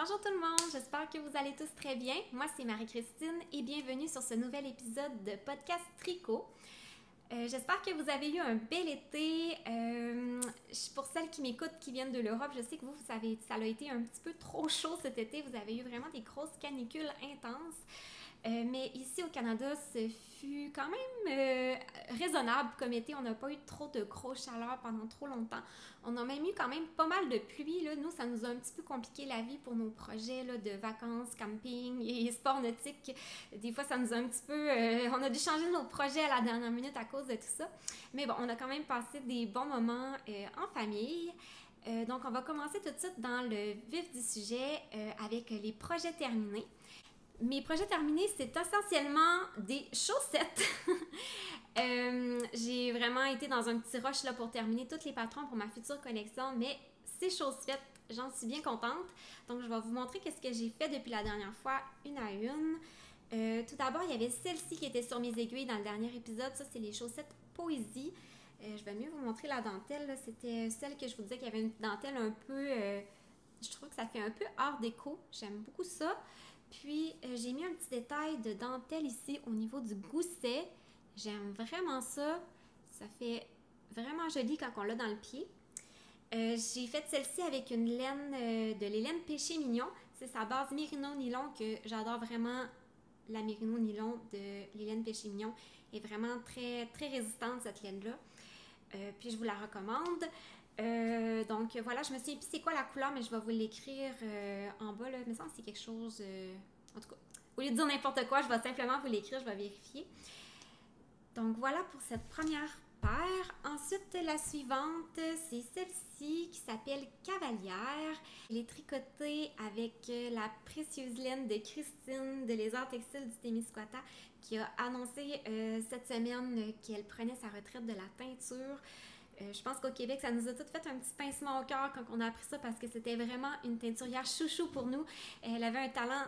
Bonjour tout le monde, j'espère que vous allez tous très bien. Moi c'est Marie-Christine et bienvenue sur ce nouvel épisode de podcast Tricot. Euh, j'espère que vous avez eu un bel été. Euh, pour celles qui m'écoutent, qui viennent de l'Europe, je sais que vous, vous savez, ça a été un petit peu trop chaud cet été. Vous avez eu vraiment des grosses canicules intenses. Euh, mais ici au Canada, ce fut quand même euh, raisonnable comme été. On n'a pas eu trop de grosses chaleurs pendant trop longtemps. On a même eu quand même pas mal de pluie. Nous, ça nous a un petit peu compliqué la vie pour nos projets de vacances, camping et sport nautique. Des fois, ça nous a un petit peu... Euh, on a dû changer nos projets à la dernière minute à cause de tout ça. Mais bon, on a quand même passé des bons moments en famille. donc, on va commencer tout de suite dans le vif du sujet avec les projets terminés. Mes projets terminés, c'est essentiellement des chaussettes. Euh, j'ai vraiment été dans un petit rush là, pour terminer tous les patrons pour ma future collection, mais ces chaussettes, j'en suis bien contente. Donc, je vais vous montrer qu'est-ce que j'ai fait depuis la dernière fois, une à une. Euh, tout d'abord, il y avait celle-ci qui était sur mes aiguilles dans le dernier épisode. Ça, c'est les chaussettes Poésie. Euh, je vais mieux vous montrer la dentelle. C'était celle que je vous disais qu'il y avait une dentelle un peu... je trouve que ça fait un peu art déco. J'aime beaucoup ça. Puis, euh, j'ai mis un petit détail de dentelle ici au niveau du gousset. J'aime vraiment ça. Ça fait vraiment joli quand on l'a dans le pied. Euh, j'ai fait celle-ci avec une laine euh, de l'Hélène Péché Mignon. C'est sa base Mérino Nylon que j'adore vraiment. La Mérino Nylon de l'Hélène Péché Mignon est vraiment très, très résistante, cette laine-là. puis je vous la recommande. Euh, donc voilà, je me suis dit, c'est quoi la couleur, mais je vais vous l'écrire euh, en bas. Là. Mais ça, c'est quelque chose. Euh, en tout cas, au lieu de dire n'importe quoi, je vais simplement vous l'écrire, je vais vérifier. Donc voilà pour cette première paire. Ensuite, la suivante, c'est celle-ci qui s'appelle Cavalière. Elle est tricotée avec la précieuse laine de Christine de Les Arts Textiles du Témiscouata qui a annoncé cette semaine qu'elle prenait sa retraite de la teinture. Euh, je pense qu'au Québec, ça nous a tout fait un petit pincement au cœur quand on a appris ça parce que c'était vraiment une teinturière chouchou pour nous. Elle avait un talent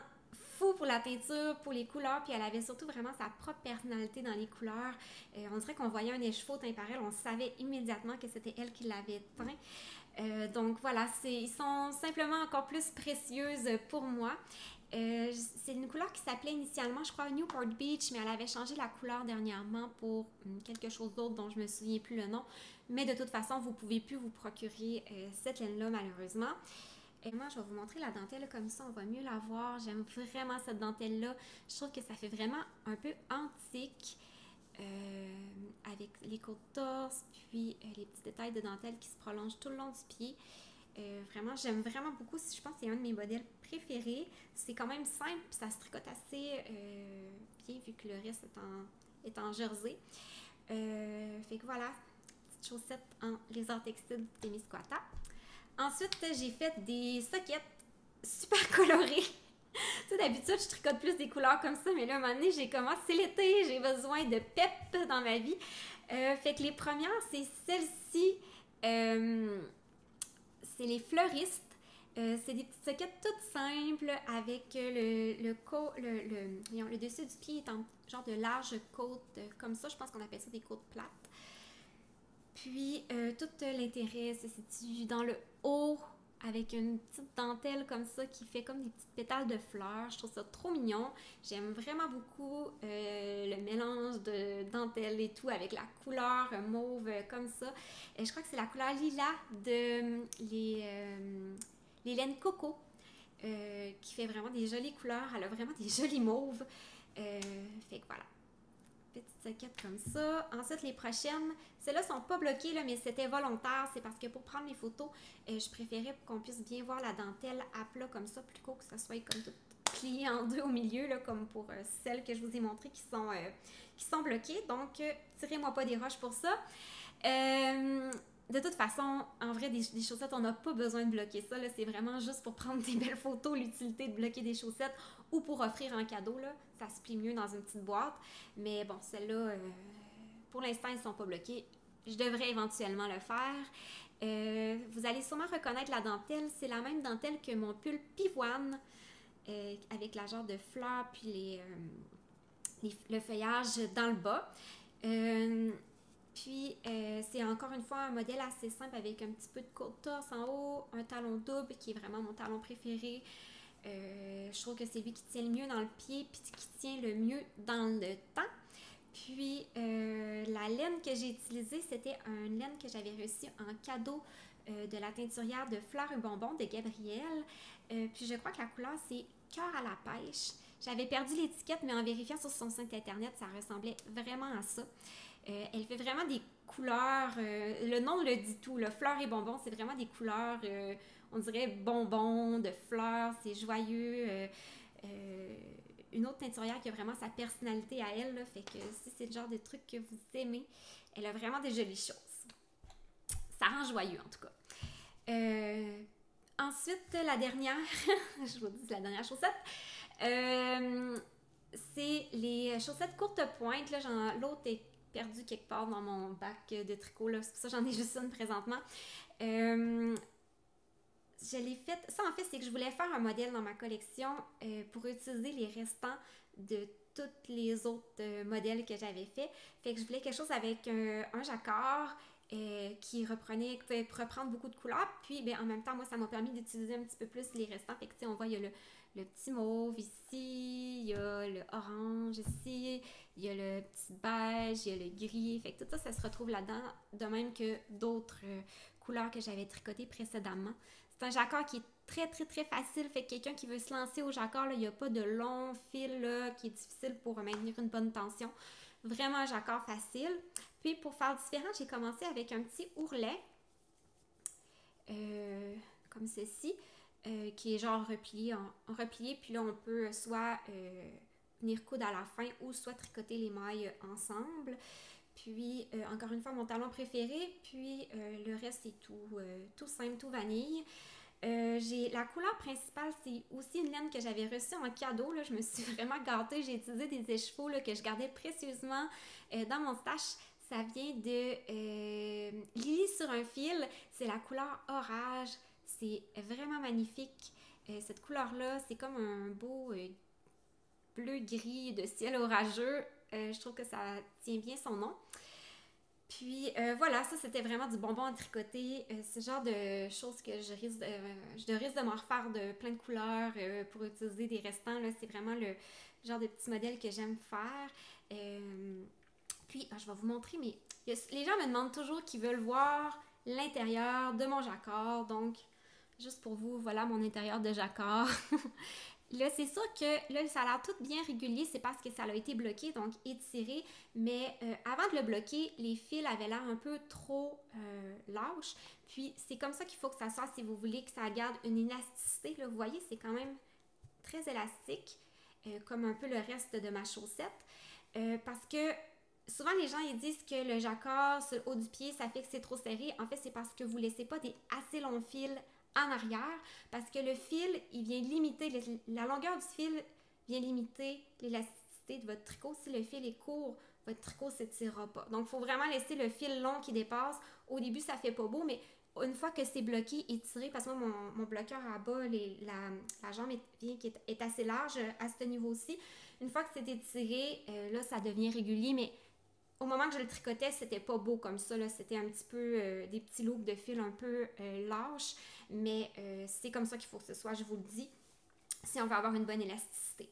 fou pour la teinture, pour les couleurs, puis elle avait surtout vraiment sa propre personnalité dans les couleurs. Euh, on dirait qu'on voyait un écheveau teint par elle, on savait immédiatement que c'était elle qui l'avait teint. Euh, donc voilà, ils sont simplement encore plus précieuses pour moi. Euh, c'est une couleur qui s'appelait initialement, je crois, Newport Beach, mais elle avait changé la couleur dernièrement pour hum, quelque chose d'autre dont je me souviens plus le nom. Mais de toute façon, vous pouvez plus vous procurer euh, cette laine-là, malheureusement. Et moi, je vais vous montrer la dentelle comme ça, on va mieux la voir. J'aime vraiment cette dentelle-là. Je trouve que ça fait vraiment un peu antique. Euh, avec les côtes torse, puis les petits détails de dentelle qui se prolongent tout le long du pied. Euh, vraiment, j'aime vraiment beaucoup. Je pense que c'est un de mes modèles préférés. C'est quand même simple, ça se tricote assez euh, bien vu que le reste est en, jersey. Euh, fait que voilà, petite chaussette en lézard textile Témiscouata. Ensuite, j'ai fait des sockets super colorées. tu sais, d'habitude, je tricote plus des couleurs comme ça, mais là, à un moment donné, j'ai commencé l'été, j'ai besoin de pep dans ma vie. fait que les premières, c'est celle-ci c'est les fleuristes. Euh, c'est des petites soquettes toutes simples avec le, le, le, le, dessus du pied est en genre de large côte euh, comme ça. Je pense qu'on appelle ça des côtes plates. Puis, euh, tout l'intérêt se situe dans le haut avec une petite dentelle comme ça qui fait comme des petites pétales de fleurs. Je trouve ça trop mignon. J'aime vraiment beaucoup euh, le mélange de dentelle et tout avec la couleur mauve comme ça. Et je crois que c'est la couleur lilas de les, euh, les laines coco euh, qui fait vraiment des jolies couleurs. Elle a vraiment des jolis mauves. fait que voilà petite soquette comme ça. Ensuite, les prochaines, celles-là sont pas bloquées, là, mais c'était volontaire. C'est parce que pour prendre les photos, euh, je préférais qu'on puisse bien voir la dentelle à plat comme ça, plutôt que ça soit comme tout plié en deux au milieu, là, comme pour euh, celles que je vous ai montrées qui sont, euh, qui sont bloquées. Donc, tirez-moi pas des roches pour ça de toute façon, en vrai, des, chaussettes, on n'a pas besoin de bloquer ça. C'est vraiment juste pour prendre des belles photos, l'utilité de bloquer des chaussettes ou pour offrir un cadeau. Là. Ça se plie mieux dans une petite boîte. Mais bon, celles-là, euh, pour l'instant, elles ne sont pas bloquées. Je devrais éventuellement le faire. Euh, vous allez sûrement reconnaître la dentelle. C'est la même dentelle que mon pull pivoine euh, avec la genre de fleurs puis le feuillage dans le bas. Puis, euh, c'est encore une fois un modèle assez simple avec un petit peu de côte torse en haut, un talon double qui est vraiment mon talon préféré. je trouve que c'est lui qui tient le mieux dans le pied puis qui tient le mieux dans le temps. Puis la laine que j'ai utilisée, c'était une laine que j'avais reçue en cadeau de la teinturière de Fleurs et Bonbons de Gabrielle. puis je crois que la couleur, c'est Cœur à la pêche. J'avais perdu l'étiquette, mais en vérifiant sur son site internet, ça ressemblait vraiment à ça. Euh, elle fait vraiment des couleurs, euh, le nom le dit tout, le fleurs et bonbons, c'est vraiment des couleurs, euh, on dirait bonbons, de fleurs, c'est joyeux. une autre teinturière qui a vraiment sa personnalité à elle, fait que si c'est le genre de truc que vous aimez, elle a vraiment des jolies choses. Ça rend joyeux en tout cas. ensuite, la dernière, je vous dis la dernière chaussette, c'est les chaussettes courte pointe. Là, l'autre est perdu quelque part dans mon bac de tricot. Là. C'est pour ça que j'en ai juste une présentement. Euh, je l'ai fait. Ça, en fait, c'est que je voulais faire un modèle dans ma collection euh, pour utiliser les restants de tous les autres modèles que j'avais fait. Fait que je voulais quelque chose avec un jacquard. qui reprenait, qui pouvait reprendre beaucoup de couleurs. Puis, ben, en même temps, moi, ça m'a permis d'utiliser un petit peu plus les restants. Fait que, on voit, il y a le, le petit mauve ici, il y a le orange ici, il y a le petit beige, il y a le gris. Fait que tout ça, ça se retrouve là-dedans, de même que d'autres euh, couleurs que j'avais tricotées précédemment. C'est un jacquard qui est très, très, très facile. Fait que quelqu'un qui veut se lancer au jacquard, il n'y a pas de long fil qui est difficile pour maintenir une bonne tension. Vraiment un jacquard facile. Puis pour faire différent, j'ai commencé avec un petit ourlet. Euh, comme ceci. Euh, qui est genre replié, replié, puis là on peut soit euh, venir coudre à la fin ou soit tricoter les mailles ensemble. Puis euh, encore une fois mon talon préféré, puis le reste c'est tout, tout simple, tout vanille. la couleur principale, c'est aussi une laine que j'avais reçue en cadeau. Là. Je me suis vraiment gâtée. J'ai utilisé des écheveaux là, que je gardais précieusement dans mon stash. Ça vient de Lily sur un fil. C'est la couleur orage. C'est vraiment magnifique. Euh, cette couleur-là, c'est comme un beau euh, bleu-gris de ciel orageux. Euh, je trouve que ça tient bien son nom. Puis voilà, ça c'était vraiment du bonbon à tricoter. le genre de choses que je risque de, je risque de m'en refaire de plein de couleurs pour utiliser des restants. C'est vraiment le genre de petit modèle que j'aime faire. puis, ah, je vais vous montrer, mais les gens me demandent toujours qu'ils veulent voir l'intérieur de mon jacquard. Donc, Juste pour vous, voilà mon intérieur de jacquard. là, c'est sûr que là, ça a l'air tout bien régulier, c'est parce que ça a été bloqué, donc étiré. Mais euh, avant de le bloquer, les fils avaient l'air un peu trop euh, lâches. Puis c'est comme ça qu'il faut que ça soit si vous voulez que ça garde une élasticité. Là, vous voyez, c'est quand même très élastique, euh, comme un peu le reste de ma chaussette. parce que souvent les gens ils disent que le jacquard sur le haut du pied ça fait que c'est trop serré. En fait, c'est parce que vous laissez pas des assez longs fils en arrière parce que le fil, il vient limiter, la longueur du fil vient limiter l'élasticité de votre tricot. Si le fil est court, votre tricot ne s'étirera pas. Donc, il faut vraiment laisser le fil long qui dépasse. Au début, ça fait pas beau, mais une fois que c'est bloqué, étiré, parce que moi, mon, bloqueur à bas, la, jambe est, qui est, assez large à ce niveau-ci. Une fois que c'est étiré, euh, là, ça devient régulier, mais au moment que je le tricotais, c'était pas beau comme ça. C'était un petit peu euh, des petits loops de fil un peu euh, lâches. Mais euh, c'est comme ça qu'il faut que ce soit, je vous le dis, si on veut avoir une bonne élasticité.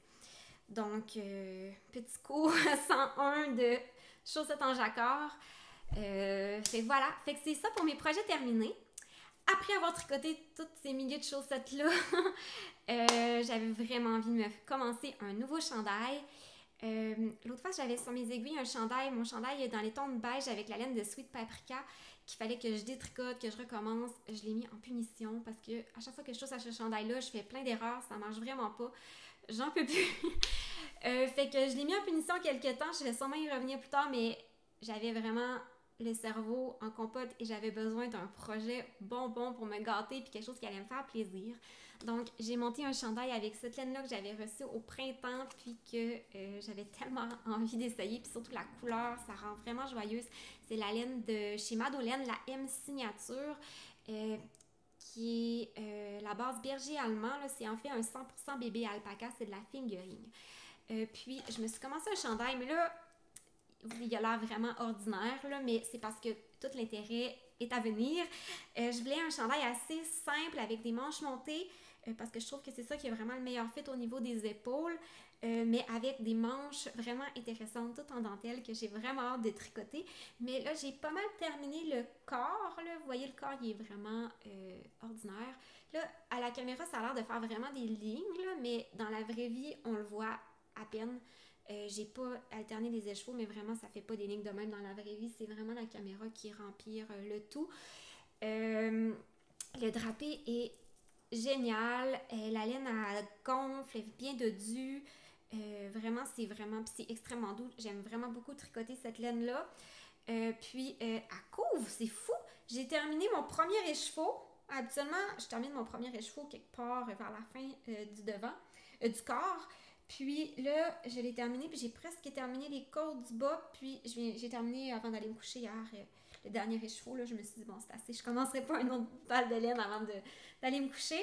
Donc, petit cours 101 de chaussettes en jacquard. fait voilà. Fait que c'est ça pour mes projets terminés. Après avoir tricoté toutes ces milliers de chaussettes-là, j'avais vraiment envie de me commencer un nouveau chandail. Euh, l'autre fois, j'avais sur mes aiguilles un chandail. Mon chandail est dans les tons de beige avec la laine de Sweet Paprika qu'il fallait que je détricote, que je recommence. Je l'ai mis en punition parce que à chaque fois que je touche à ce chandail-là, je fais plein d'erreurs. Ça marche vraiment pas. J'en peux plus. Euh, fait que je l'ai mis en punition quelques temps. Je vais sûrement y revenir plus tard, mais j'avais vraiment le cerveau en compote et j'avais besoin d'un projet bonbon pour me gâter puis quelque chose qui allait me faire plaisir. Donc, j'ai monté un chandail avec cette laine-là que j'avais reçue au printemps, puis que euh, j'avais tellement envie d'essayer, puis surtout la couleur, ça rend vraiment joyeuse. C'est la laine de chez Madeleine, la M Signature, euh, qui est euh, la base berger allemand. C'est en fait un 100% bébé alpaca, c'est de la fingering. puis, je me suis commencé un chandail, mais là, il a l'air vraiment ordinaire, là, mais c'est parce que tout l'intérêt est à venir. je voulais un chandail assez simple avec des manches montées parce que je trouve que c'est ça qui est vraiment le meilleur fit au niveau des épaules. Euh, mais avec des manches vraiment intéressantes, toutes en dentelle, que j'ai vraiment hâte de tricoter. Mais là, j'ai pas mal terminé le corps. Là. Vous voyez, le corps, il est vraiment euh, ordinaire. Là, à la caméra, ça a l'air de faire vraiment des lignes, là, mais dans la vraie vie, on le voit à peine. Euh, j'ai pas alterné les écheveaux, mais vraiment, ça fait pas des lignes de même dans la vraie vie. C'est vraiment la caméra qui remplit le tout. le drapé est génial. la laine, elle gonfle, bien de due. Euh, vraiment, c'est vraiment, c'est extrêmement doux. J'aime vraiment beaucoup tricoter cette laine-là. Euh, puis, euh, à couvre, c'est fou. J'ai terminé mon premier écheveau. Habituellement, je termine mon premier écheveau quelque part vers la fin du devant, du corps. Puis là, je l'ai terminé, puis j'ai presque terminé les côtes du bas. Puis j'ai terminé avant d'aller me coucher hier le dernier écheveau. Là, je me suis dit, bon, c'est assez, je commencerai pas une autre balle de laine avant d'aller me coucher.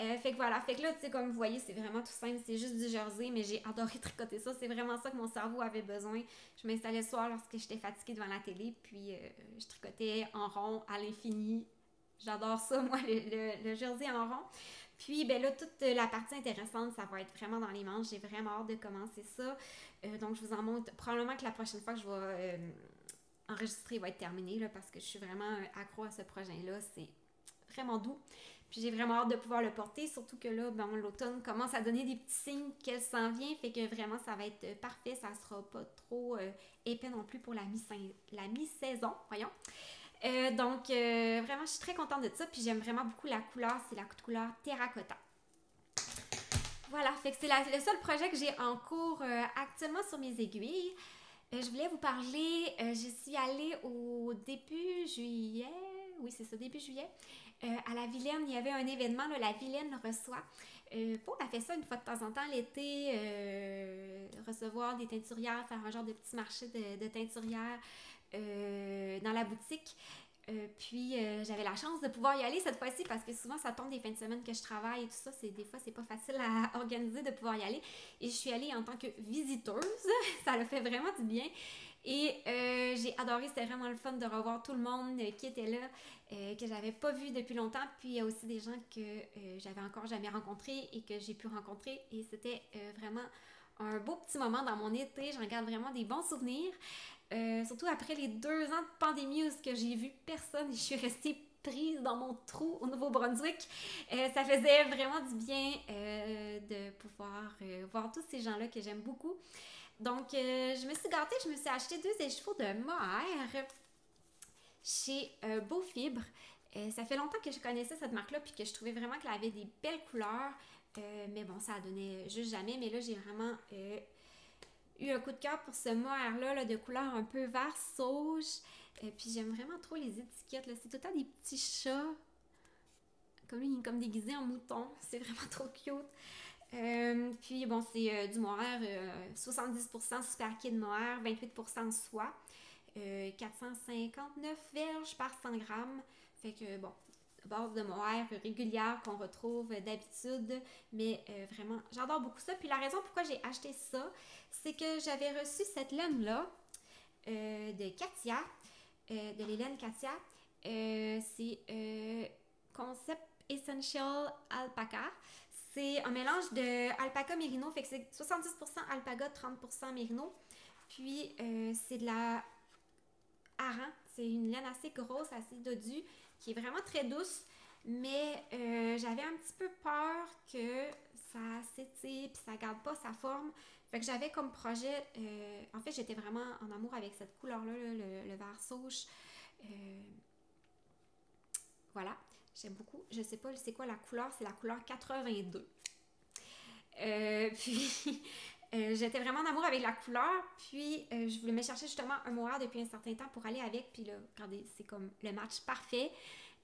Euh, fait que voilà, fait que là, tu sais, comme vous voyez, c'est vraiment tout simple, c'est juste du jersey, mais j'ai adoré tricoter ça. C'est vraiment ça que mon cerveau avait besoin. Je m'installais le soir lorsque j'étais fatiguée devant la télé, puis euh, je tricotais en rond à l'infini. J'adore ça, moi, le, jersey en rond. Puis, ben là, toute la partie intéressante, ça va être vraiment dans les manches. J'ai vraiment hâte de commencer ça. Euh, donc, je vous en montre. Probablement que la prochaine fois que je vais enregistrer va être terminée, là, parce que je suis vraiment accro à ce projet-là. C'est vraiment doux. Puis j'ai vraiment hâte de pouvoir le porter, surtout que là, bon, l'automne commence à donner des petits signes qu'elle s'en vient, fait que vraiment ça va être euh, parfait, ça sera pas trop euh, épais non plus pour la mi-saison, voyons. Euh, donc vraiment, je suis très contente de ça, puis j'aime vraiment beaucoup la couleur, c'est la couleur terracotta. Voilà, fait que c'est le seul projet que j'ai en cours actuellement sur mes aiguilles. Je voulais vous parler, je suis allée au début juillet, oui c'est ça, début juillet, euh, à la Vilaine, il y avait un événement, la Vilaine reçoit. Euh, on a fait ça une fois de temps en temps l'été, euh, recevoir des teinturières, faire un genre de petit marché de teinturières dans la boutique. Puis j'avais la chance de pouvoir y aller cette fois-ci parce que souvent ça tombe des fins de semaine que je travaille et tout ça, c'est des fois c'est pas facile à organiser de pouvoir y aller. Et je suis allée en tant que visiteuse, ça le fait vraiment du bien. Et euh, j'ai adoré, c'était vraiment le fun de revoir tout le monde euh, qui était là, euh, que j'avais pas vu depuis longtemps. Puis il y a aussi des gens que j'avais encore jamais rencontrés et que j'ai pu rencontrer. Et c'était vraiment un beau petit moment dans mon été. J'en garde vraiment des bons souvenirs. Surtout après les deux ans de pandémie où que j'ai vu personne et je suis restée prise dans mon trou au Nouveau-Brunswick. ça faisait vraiment du bien de pouvoir voir tous ces gens-là que j'aime beaucoup. Donc, euh, je me suis gâtée, je me suis acheté deux écheveaux de Mohair chez euh, Beau Fibre. Euh, ça fait longtemps que je connaissais cette marque-là, puis que je trouvais vraiment qu'elle avait des belles couleurs. mais bon, ça donné juste jamais. Mais là, j'ai vraiment eu un coup de cœur pour ce mohair-là, de couleur un peu vert sauge. puis j'aime vraiment trop les étiquettes. C'est tout le temps des petits chats. Comme lui, comme déguisé en mouton. C'est vraiment trop cute. Euh, puis bon, c'est euh, du mohair, 70% euh, super kid mohair, 28% soie, 459 verges par 100 grammes. Fait que bon, base de mohair régulière qu'on retrouve d'habitude, mais vraiment, j'adore beaucoup ça. Puis la raison pourquoi j'ai acheté ça, c'est que j'avais reçu cette laine-là de Katia, de l'Hélène Katia. c'est Concept Essential Alpaca. C'est un mélange de alpaca mérino, fait que c'est 70% alpaga, 30% mérino. Puis euh, c'est de la hareng, c'est une laine assez grosse, assez dodue, qui est vraiment très douce. Mais euh, j'avais un petit peu peur que ça s'étire puis ça garde pas sa forme. Fait que j'avais comme projet, euh, en fait j'étais vraiment en amour avec cette couleur-là, le, le, vert sauge. voilà. J'aime beaucoup. Je sais pas c'est quoi la couleur, c'est la couleur 82. Euh, puis euh, j'étais vraiment en amour avec la couleur, puis euh, je voulais me chercher justement un mohair depuis un certain temps pour aller avec, puis là, regardez, c'est comme le match parfait.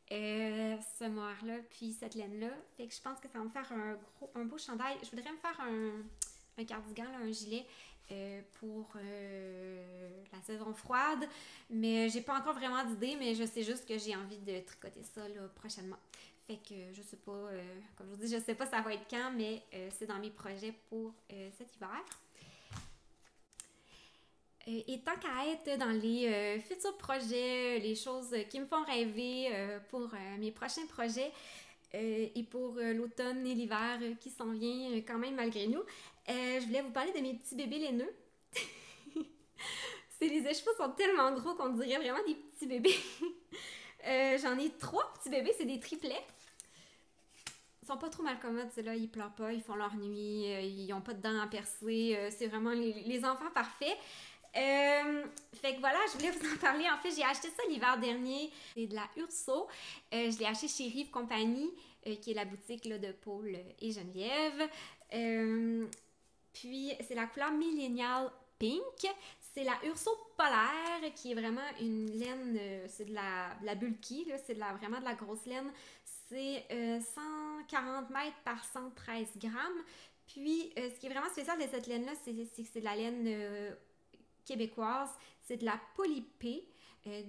ce mohair-là, puis cette laine-là. Fait que je pense que ça va me faire un, gros, un beau chandail. Je voudrais me faire un, un cardigan, un gilet euh, pour euh, la saison froide. Mais j'ai pas encore vraiment d'idée, mais je sais juste que j'ai envie de tricoter ça prochainement. Fait que je sais pas, euh, comme je vous dis, je sais pas ça va être quand, mais c'est dans mes projets pour cet hiver. et tant qu'à être dans les futurs projets, les choses qui me font rêver pour mes prochains projets et pour l'automne et l'hiver qui s'en vient quand même malgré nous, je voulais vous parler de mes petits bébés laineux. C'est les écheveaux sont tellement gros qu'on dirait vraiment des petits bébés. Euh, j'en ai trois petits bébés, c'est des triplets. Sont pas trop mal commodes, ceux-là, ils pleurent pas, ils font leur nuit, euh, ils ont pas de dents à percer, euh, c'est vraiment les, enfants parfaits. fait que voilà, je voulais vous en parler. En fait, j'ai acheté ça l'hiver dernier. C'est de la Urso. je l'ai acheté chez Rive Compagnie, qui est la boutique là, de Paul et Geneviève. puis, c'est la couleur Millennial Pink. C'est la Urso polaire qui est vraiment une laine, euh, c'est de la, la bulky, c'est de la, vraiment de la grosse laine. C'est 140 euh, mètres par 113 grammes. Puis, euh, ce qui est vraiment spécial de cette laine-là, c'est que c'est de la laine québécoise. C'est de la polypée.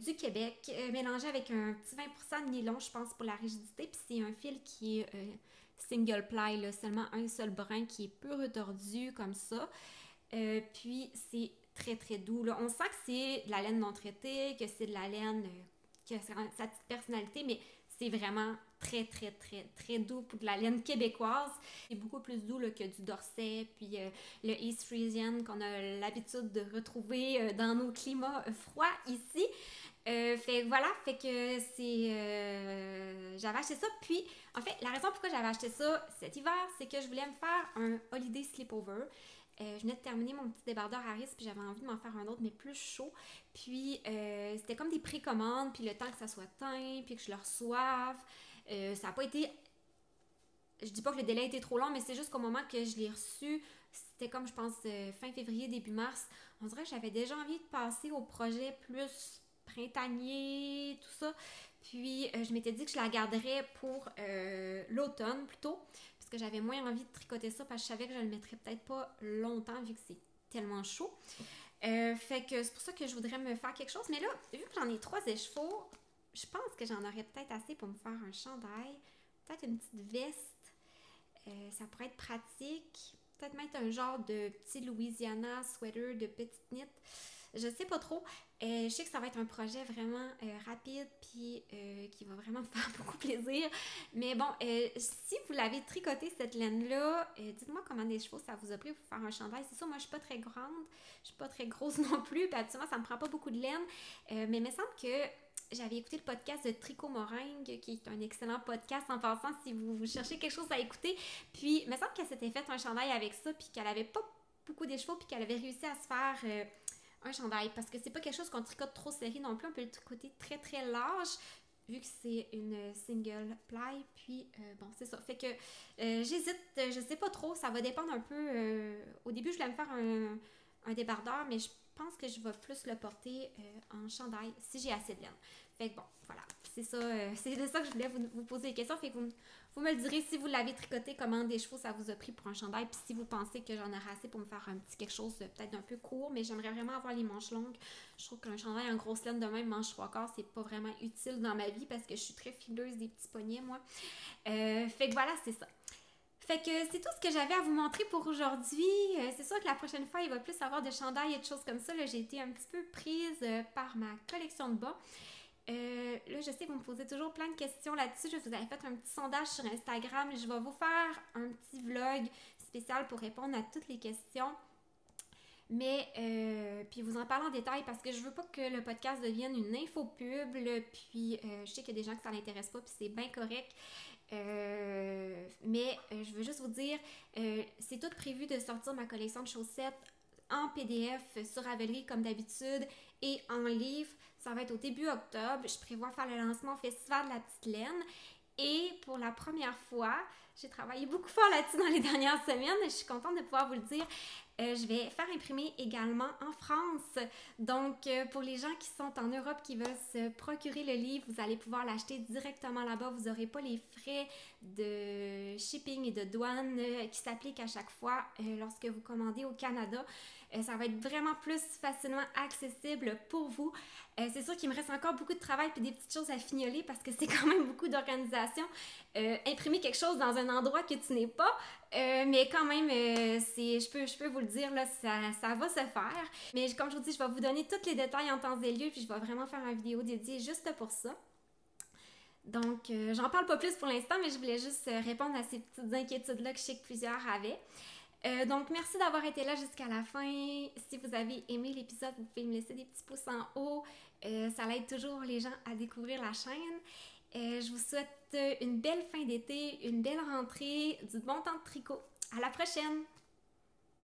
du Québec, mélangée avec un petit 20% de nylon, je pense, pour la rigidité. Puis c'est un fil qui est single ply, seulement un seul brin qui est peu retordu comme ça. puis c'est très très doux. Là. On sent que c'est de la laine non traitée, que c'est de la laine euh, qui a sa petite personnalité, mais c'est vraiment très très très très doux pour de la laine québécoise. C'est beaucoup plus doux que du Dorset, puis euh, le East Frisian qu'on a l'habitude de retrouver euh, dans nos climats froids ici. fait voilà, fait que c'est. j'avais acheté ça. Puis, en fait, la raison pourquoi j'avais acheté ça cet hiver, c'est que je voulais me faire un holiday sleepover. Euh, je venais de terminer mon petit débardeur Harris, puis j'avais envie de m'en faire un autre, mais plus chaud. Puis euh, c'était comme des précommandes, puis le temps que ça soit teint, puis que je le reçoive. Euh, ça n'a pas été. Je dis pas que le délai était trop long, mais c'est juste qu'au moment que je l'ai reçu, c'était comme je pense fin février, début mars. On dirait que j'avais déjà envie de passer au projet plus printanier, tout ça. Puis je m'étais dit que je la garderais pour l'automne plutôt parce que j'avais moins envie de tricoter ça parce que je savais que je le mettrais peut-être pas longtemps vu que c'est tellement chaud. Euh, fait que c'est pour ça que je voudrais me faire quelque chose. Mais là, vu que j'en ai trois écheveaux, je pense que j'en aurais peut-être assez pour me faire un chandail, peut-être une petite veste. Euh, ça pourrait être pratique. Peut-être mettre un genre de petit Louisiana sweater de petite knit. Je sais pas trop. Euh, je sais que ça va être un projet vraiment euh, rapide puis euh, qui va vraiment me faire beaucoup plaisir. Mais bon, si vous l'avez tricoté cette laine-là, dites-moi comment des chevaux ça vous a pris pour faire un chandail. C'est ça, moi je suis pas très grande, je suis pas très grosse non plus, puis habituellement ça me prend pas beaucoup de laine. mais il me semble que j'avais écouté le podcast de Tricot Moringue, qui est un excellent podcast en passant si vous cherchez quelque chose à écouter. Puis il me semble qu'elle s'était fait un chandail avec ça, puis qu'elle avait pas beaucoup d'échevaux, puis qu'elle avait réussi à se faire un chandail parce que c'est pas quelque chose qu'on tricote trop serré non plus. On peut le tricoter très très large vu que c'est une single ply. Puis euh, bon, c'est ça. Fait que euh, j'hésite, je sais pas trop, ça va dépendre un peu. Euh, au début, je voulais me faire un, un, débardeur, mais je pense que je vais plus le porter en chandail si j'ai assez de laine. Fait que bon, voilà. C'est ça, c'est de ça que je voulais vous, poser des questions. Fait que vous, me le direz si vous l'avez tricoté, comment des chevaux ça vous a pris pour un chandail, puis si vous pensez que j'en aurai assez pour me faire un petit quelque chose peut-être un peu court, mais j'aimerais vraiment avoir les manches longues. Je trouve qu'un chandail en grosse laine de même, manche trois quarts, c'est pas vraiment utile dans ma vie parce que je suis très fileuse des petits poignets, moi. Euh, fait que voilà, c'est ça. Fait que c'est tout ce que j'avais à vous montrer pour aujourd'hui. Euh, c'est sûr que la prochaine fois, il va plus avoir de chandails et de choses comme ça. J'ai été un petit peu prise euh, par ma collection de bas. Euh, là, je sais, vous me posez toujours plein de questions là-dessus. Je vous avais fait un petit sondage sur Instagram. Je vais vous faire un petit vlog spécial pour répondre à toutes les questions. Mais, euh, puis vous en parler en détail parce que je veux pas que le podcast devienne une info pub. puis, euh, je sais qu'il y a des gens que ça l'intéresse pas, puis c'est bien correct. mais je veux juste vous dire, c'est tout prévu de sortir ma collection de chaussettes en PDF sur Ravelry comme d'habitude et en livre. Ça va être au début octobre. Je prévois faire le lancement au Festival de la Petite Laine. Et pour la première fois, j'ai travaillé beaucoup fort là-dessus dans les dernières semaines. Je suis contente de pouvoir vous le dire. Euh, je vais faire imprimer également en France. Donc, euh, pour les gens qui sont en Europe, qui veulent se procurer le livre, vous allez pouvoir l'acheter directement là-bas. Vous n'aurez pas les frais de shipping et de douane qui s'appliquent à chaque fois lorsque vous commandez au Canada. Ça va être vraiment plus facilement accessible pour vous. c'est sûr qu'il me reste encore beaucoup de travail et des petites choses à fignoler parce que c'est quand même beaucoup d'organisation. imprimer quelque chose dans un endroit que tu n'es pas, mais quand même, c'est, je, peux, je peux vous le dire, là, ça, ça va se faire. Mais comme je vous dis, je vais vous donner tous les détails en temps et lieu, puis je vais vraiment faire une vidéo dédiée juste pour ça. Donc, euh, j'en parle pas plus pour l'instant, mais je voulais juste euh, répondre à ces petites inquiétudes-là que je sais que plusieurs avaient. Euh, donc, merci d'avoir été là jusqu'à la fin. Si vous avez aimé l'épisode, vous pouvez me laisser des petits pouces en haut. ça aide toujours les gens à découvrir la chaîne. je vous souhaite une belle fin d'été, une belle rentrée, du bon temps de tricot. À la prochaine!